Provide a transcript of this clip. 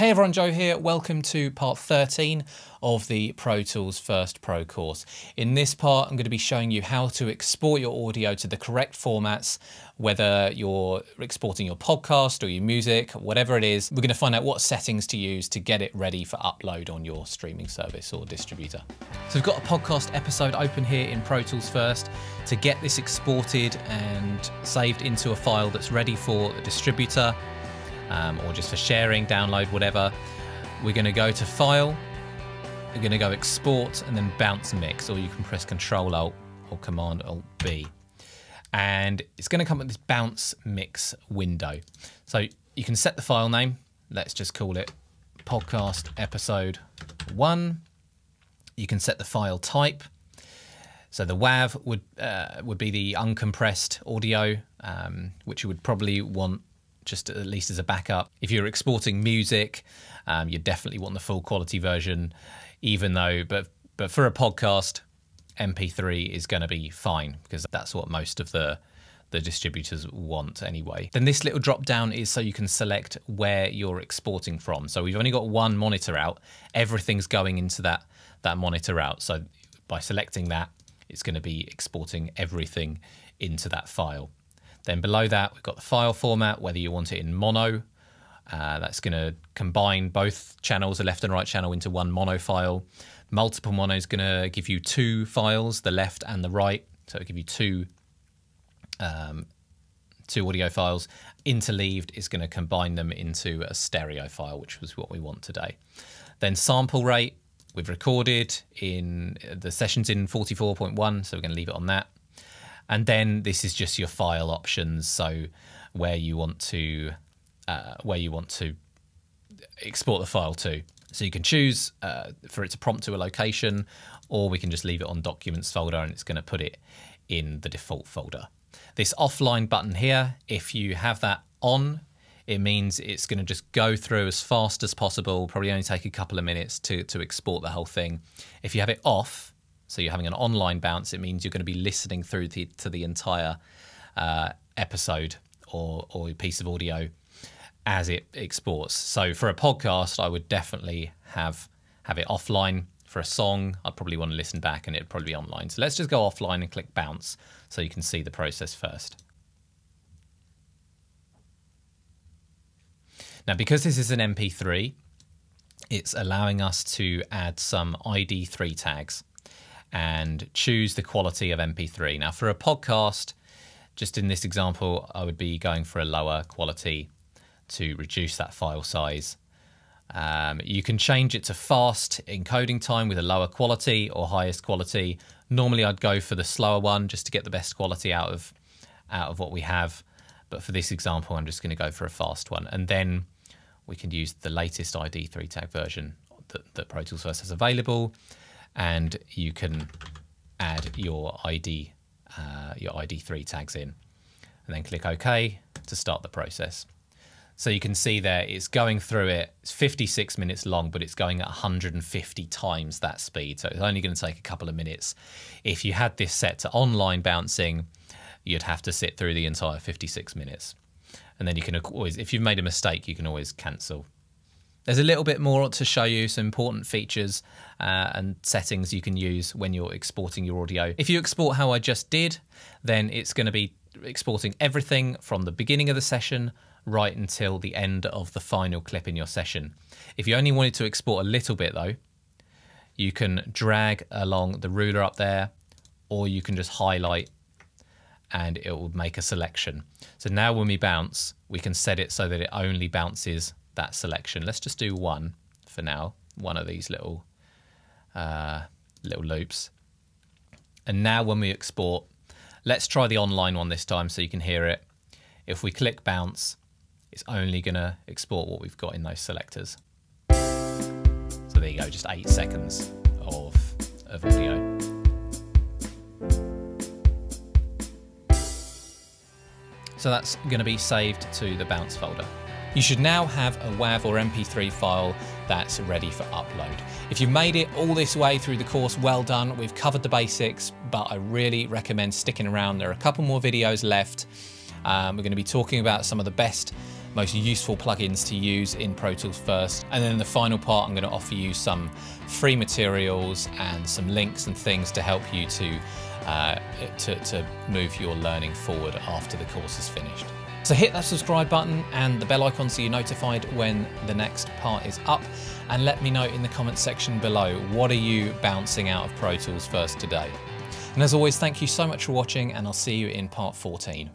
Hey everyone, Joe here. Welcome to part 13 of the Pro Tools First Pro course. In this part, I'm going to be showing you how to export your audio to the correct formats, whether you're exporting your podcast or your music, whatever it is. We're going to find out what settings to use to get it ready for upload on your streaming service or distributor. So we've got a podcast episode open here in Pro Tools First. To get this exported and saved into a file that's ready for the distributor, um, or just for sharing, download, whatever. We're going to go to File, we're going to go Export, and then Bounce Mix, or you can press Control Alt or Command Alt B. And it's going to come with this Bounce Mix window. So you can set the file name. Let's just call it Podcast Episode 1. You can set the file type. So the WAV would uh, would be the uncompressed audio, um, which you would probably want just at least as a backup. If you're exporting music, um, you definitely want the full quality version, even though, but but for a podcast, MP3 is going to be fine because that's what most of the the distributors want anyway. Then this little drop down is so you can select where you're exporting from. So we've only got one monitor out. Everything's going into that that monitor out. So by selecting that, it's going to be exporting everything into that file. Then below that, we've got the file format, whether you want it in mono. Uh, that's going to combine both channels, the left and right channel, into one mono file. Multiple mono is going to give you two files, the left and the right. So it'll give you two, um, two audio files. Interleaved is going to combine them into a stereo file, which was what we want today. Then sample rate, we've recorded in the sessions in 44.1, so we're going to leave it on that. And then this is just your file options. So where you want to uh, where you want to export the file to. So you can choose uh, for it to prompt to a location, or we can just leave it on Documents folder and it's going to put it in the default folder. This offline button here, if you have that on, it means it's going to just go through as fast as possible, probably only take a couple of minutes to, to export the whole thing. If you have it off, so you're having an online bounce. It means you're going to be listening through the, to the entire uh, episode or, or piece of audio as it exports. So for a podcast, I would definitely have have it offline. For a song, I'd probably want to listen back and it'd probably be online. So let's just go offline and click bounce so you can see the process first. Now, because this is an MP3, it's allowing us to add some ID3 tags and choose the quality of MP3. Now, for a podcast, just in this example, I would be going for a lower quality to reduce that file size. Um, you can change it to fast encoding time with a lower quality or highest quality. Normally, I'd go for the slower one just to get the best quality out of out of what we have. But for this example, I'm just going to go for a fast one, and then we can use the latest ID3 tag version that, that Pro Tools First has available and you can add your ID, uh, your ID3 tags in, and then click OK to start the process. So you can see there it's going through it. It's 56 minutes long, but it's going at 150 times that speed. So it's only going to take a couple of minutes. If you had this set to online bouncing, you'd have to sit through the entire 56 minutes. And then you can always, if you've made a mistake, you can always cancel there's a little bit more to show you, some important features uh, and settings you can use when you're exporting your audio. If you export how I just did, then it's going to be exporting everything from the beginning of the session right until the end of the final clip in your session. If you only wanted to export a little bit though, you can drag along the ruler up there or you can just highlight and it will make a selection. So now when we bounce, we can set it so that it only bounces that selection. Let's just do one for now, one of these little uh, little loops. And now when we export, let's try the online one this time so you can hear it. If we click bounce, it's only to export what we've got in those selectors. So there you go, just eight seconds of, of audio. So that's to be saved to the bounce folder. You should now have a WAV or MP3 file that's ready for upload. If you've made it all this way through the course, well done. We've covered the basics, but I really recommend sticking around. There are a couple more videos left. Um, we're going to be talking about some of the best most useful plugins to use in Pro Tools first. And then the final part, I'm going to offer you some free materials and some links and things to help you to, uh, to, to move your learning forward after the course is finished. So hit that subscribe button and the bell icon so you're notified when the next part is up. And let me know in the comments section below, what are you bouncing out of Pro Tools first today? And as always, thank you so much for watching and I'll see you in part 14.